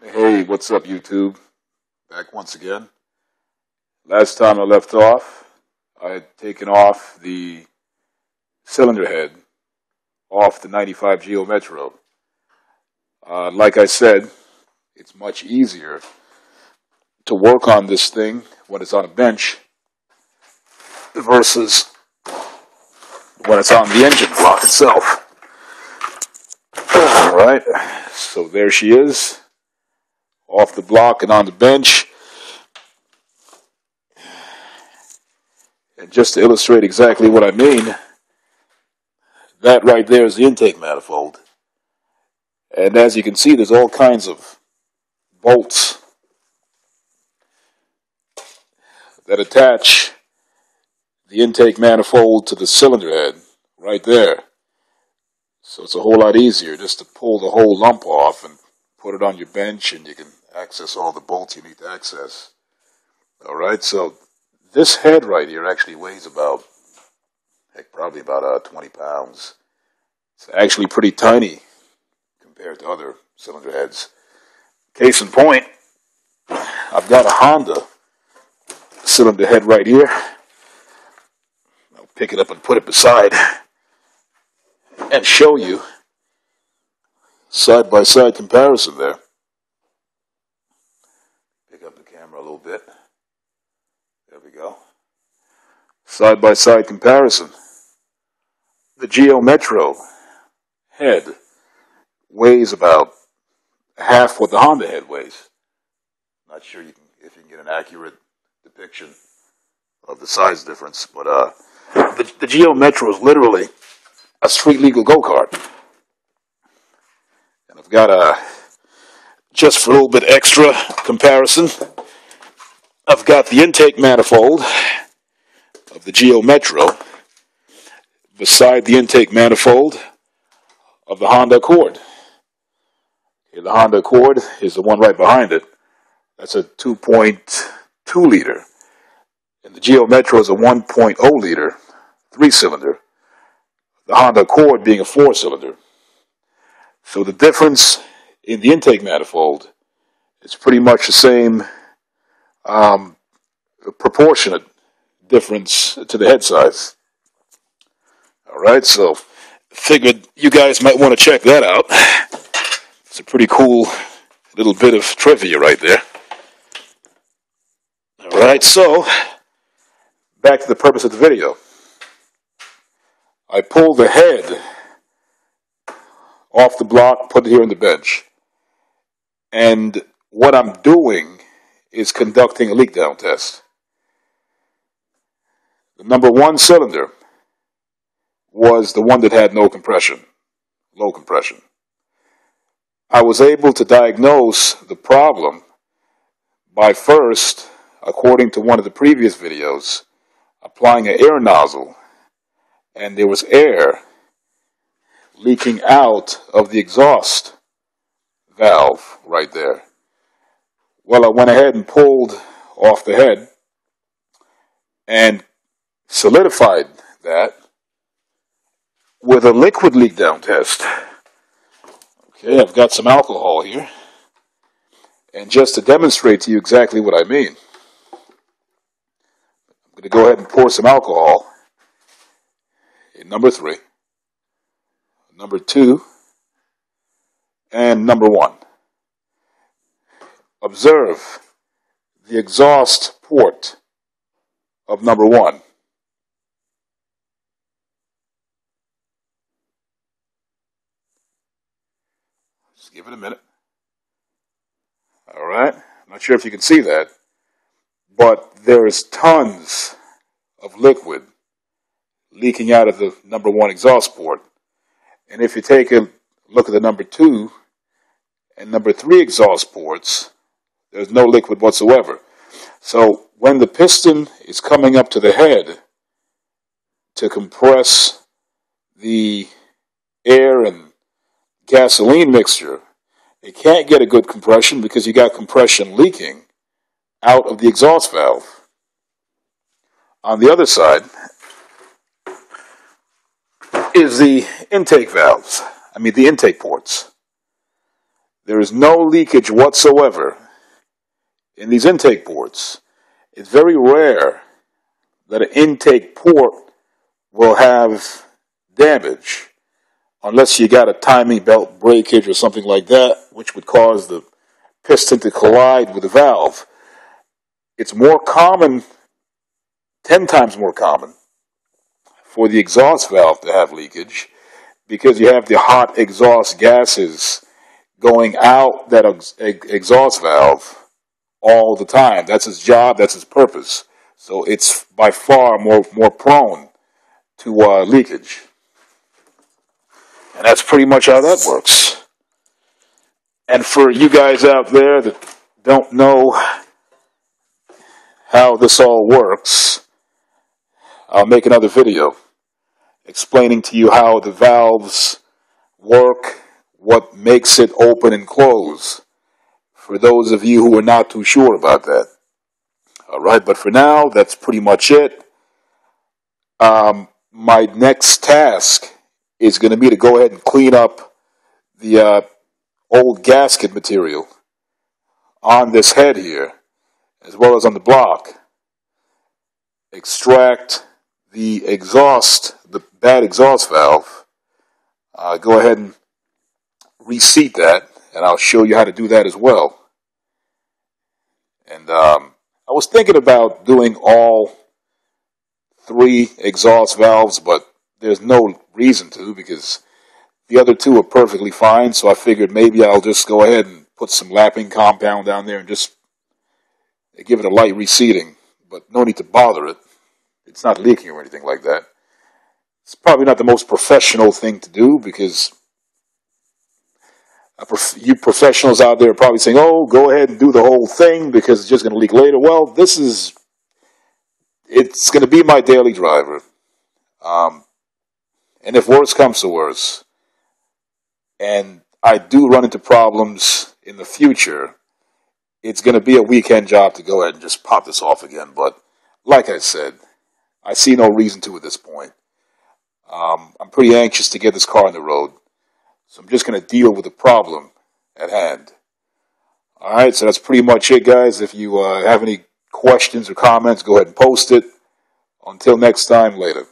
Hey, what's up, YouTube? Back once again. Last time I left off, I had taken off the cylinder head off the 95 Geo Metro. Uh, like I said, it's much easier to work on this thing when it's on a bench versus when it's on the engine block itself. All right, so there she is, off the block and on the bench. And just to illustrate exactly what I mean, that right there is the intake manifold. And as you can see, there's all kinds of bolts that attach the intake manifold to the cylinder head right there. So it's a whole lot easier just to pull the whole lump off and put it on your bench and you can access all the bolts you need to access. Alright, so this head right here actually weighs about, heck, probably about uh, 20 pounds. It's actually pretty tiny compared to other cylinder heads. Case in point, I've got a Honda cylinder head right here. I'll pick it up and put it beside and show you side by side comparison there. Pick up the camera a little bit. There we go. Side by side comparison. The Geo Metro head weighs about half what the Honda head weighs. Not sure you can, if you can get an accurate depiction of the size difference, but uh, the, the Geo Metro is literally a street legal go kart. I've got a just for a little bit extra comparison. I've got the intake manifold of the Geo Metro beside the intake manifold of the Honda Accord. Okay, the Honda Accord is the one right behind it. That's a 2.2 liter. And the Geo Metro is a 1.0 liter, three cylinder. The Honda Accord being a four cylinder. So the difference in the intake manifold is pretty much the same um, proportionate difference to the head size. All right, so figured you guys might want to check that out. It's a pretty cool little bit of trivia right there. All right, so back to the purpose of the video. I pulled the head off the block, put it here on the bench. And what I'm doing is conducting a leak down test. The number one cylinder was the one that had no compression, low compression. I was able to diagnose the problem by first, according to one of the previous videos, applying an air nozzle and there was air leaking out of the exhaust valve right there. Well, I went ahead and pulled off the head and solidified that with a liquid leak down test. Okay, I've got some alcohol here. And just to demonstrate to you exactly what I mean, I'm going to go ahead and pour some alcohol in number three, number two, and number one. Observe the exhaust port of number one. Just give it a minute. All right. I'm not sure if you can see that, but there is tons of liquid leaking out of the number one exhaust port. And if you take a look at the number two and number three exhaust ports, there's no liquid whatsoever. So when the piston is coming up to the head to compress the air and gasoline mixture, it can't get a good compression because you got compression leaking out of the exhaust valve. On the other side, is the intake valves. I mean, the intake ports. there is no leakage whatsoever in these intake ports. It's very rare that an intake port will have damage unless you got a timing belt breakage or something like that, which would cause the piston to collide with the valve. It's more common, 10 times more common, for the exhaust valve to have leakage because you have the hot exhaust gases going out that ex- exhaust valve all the time. That's its job, that's its purpose. So it's by far more, more prone to uh, leakage. And that's pretty much how that works. And for you guys out there that don't know how this all works, I'll make another video explaining to you how the valves work, what makes it open and close, for those of you who are not too sure about that. All right, but for now, that's pretty much it. Um, my next task is going to be to go ahead and clean up the uh, old gasket material on this head here, as well as on the block. Extract the exhaust, the bad exhaust valve. Uh, go ahead and reseat that, and I'll show you how to do that as well. And um, I was thinking about doing all three exhaust valves, but there's no reason to because the other two are perfectly fine. So I figured maybe I'll just go ahead and put some lapping compound down there and just give it a light reseating, but no need to bother it. It's not leaking or anything like that. It's probably not the most professional thing to do because you professionals out there are probably saying, "Oh, go ahead and do the whole thing because it's just going to leak later." Well, this is it's going to be my daily driver, um, and if worse comes to worse, and I do run into problems in the future, it's going to be a weekend job to go ahead and just pop this off again. But like I said, I see no reason to at this point. Um, I'm pretty anxious to get this car on the road. So I'm just going to deal with the problem at hand. All right, so that's pretty much it, guys. If you uh, have any questions or comments, go ahead and post it. Until next time, later.